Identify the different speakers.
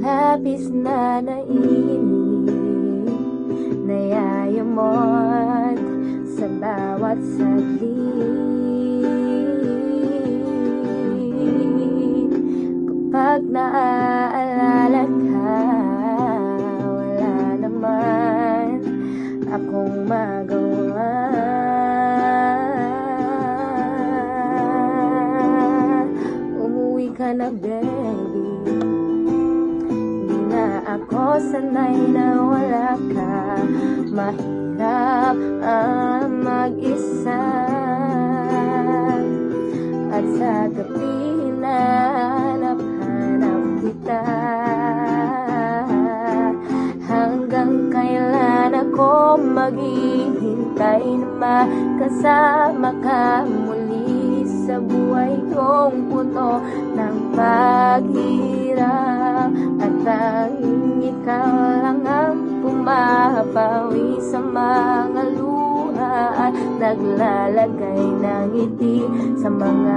Speaker 1: labis na naiinip Nayayamot sa bawat saglit. Kapag naaalala ka Wala naman akong magawa. Umuwi ka na baby sanay na wala ka. Mahirap ang mag-isa. At sa gabi hanap-hanap kita Hanggang kailan ako maghihintay na makasama ka muli sa buhay kong puno ng tanging ikaw lang ang pumapawi sa mga luha At naglalagay ng ngiti sa mga